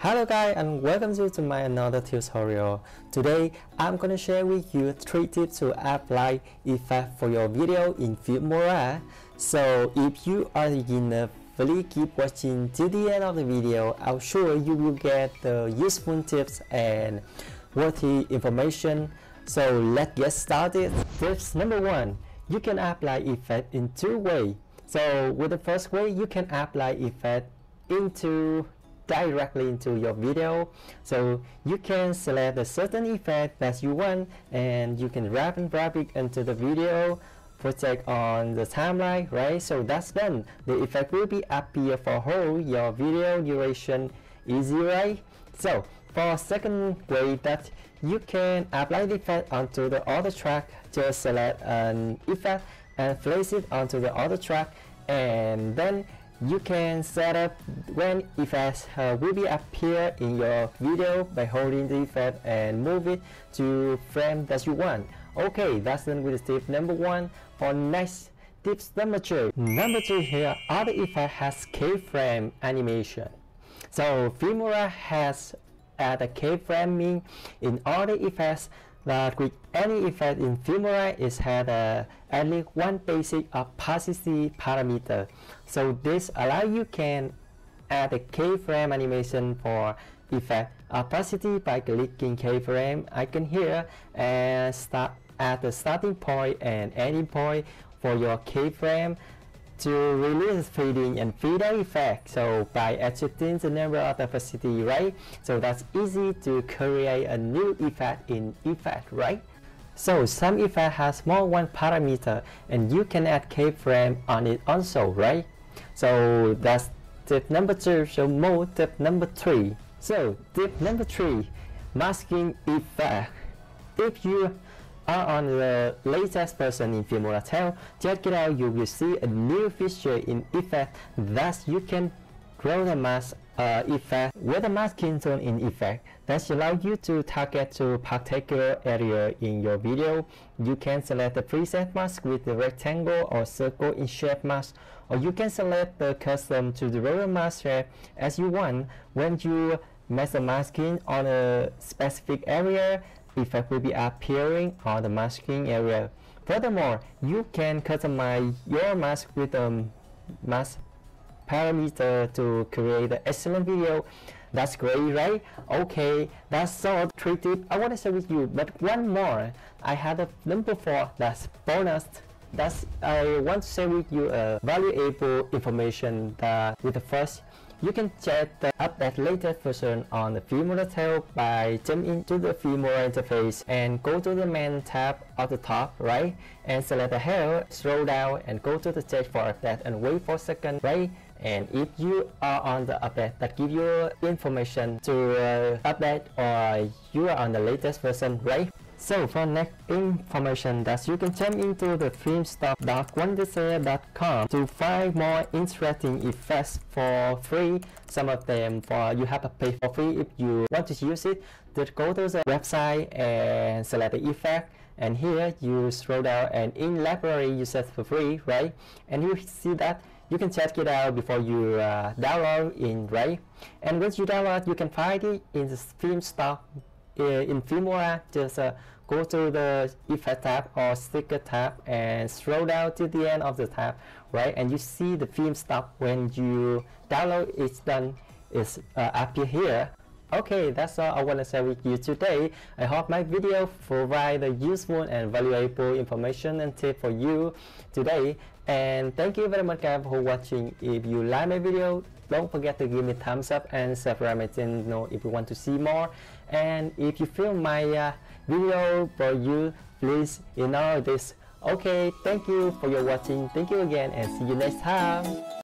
Hello guys and welcome to my another tutorial. Today I'm gonna share with you 3 tips to apply effect for your video in Filmora. So if you are beginner, please keep watching till the end of the video. I'm sure you will get the useful tips and worthy information. So let's get started. Tips number 1. You can apply effect in two ways. So with the first way, you can apply effect into directly into your video. So you can select a certain effect that you want and you can wrap and wrap it into the video project on the timeline right? So that's done. The effect will be appear for whole your video duration easy right? So for second way that you can apply the effect onto the other track just select an effect and place it onto the other track and then you can set up when effects uh, will be appear in your video by holding the effect and move it to frame that you want. Okay, that's done with tip number one. For next, tips number two. Number two here, other effect has keyframe animation. So Filmora has added keyframing in all the effects that with any effect in Filmora is had uh, at least one basic opacity parameter. So this allow you can add a keyframe animation for effect opacity by clicking keyframe icon here and start at the starting point and ending point for your keyframe to release feeding and feeder effect so by adjusting the number of opacity right? So that's easy to create a new effect in effect right? So some effect has more one parameter and you can add keyframe on it also right? So that's tip number two so more tip number three. So tip number three masking effect. If you are on the latest version in Filmora 10, check it out, you will see a new feature in effect that you can grow the mask uh, effect with a masking zone in effect. That allows you to target to particular area in your video. You can select the preset mask with the rectangle or circle in shape mask or you can select the custom to the roller mask shape as you want. When you make the masking on a specific area effect will be appearing on the masking area. Furthermore, you can customize your mask with a mask parameter to create an excellent video. That's great, right? Okay, that's all three tips I want to share with you. But one more, I had a number four, that's bonus. That's I want to share with you a valuable information that with the first you can check the update latest version on the Filmora tab by jumping into the Filmora interface and go to the main tab at the top right? And select the help, scroll down and go to the check for update and wait for a second right? And if you are on the update that give you information to uh, update or you are on the latest version right so for next information that you can jump into the filmstock.wondershare.com to find more interesting effects for free. Some of them for you have to pay for free if you want to use it. Just go to the website and select the effect and here you scroll down and in library you set for free right and you see that you can check it out before you uh, download in right and once you download you can find it in the Filmstock in Filmora, just uh, go to the effect tab or sticker tab and scroll down to the end of the tab, right? And you see the Filmstock when you download it's done, it's uh, appear here. Okay, that's all I want to share with you today. I hope my video provide the useful and valuable information and tip for you today. And thank you very much guys for watching. If you like my video, don't forget to give me thumbs up and subscribe my channel if you want to see more. And if you feel my uh, video for you, please ignore this. Okay, thank you for your watching. Thank you again and see you next time.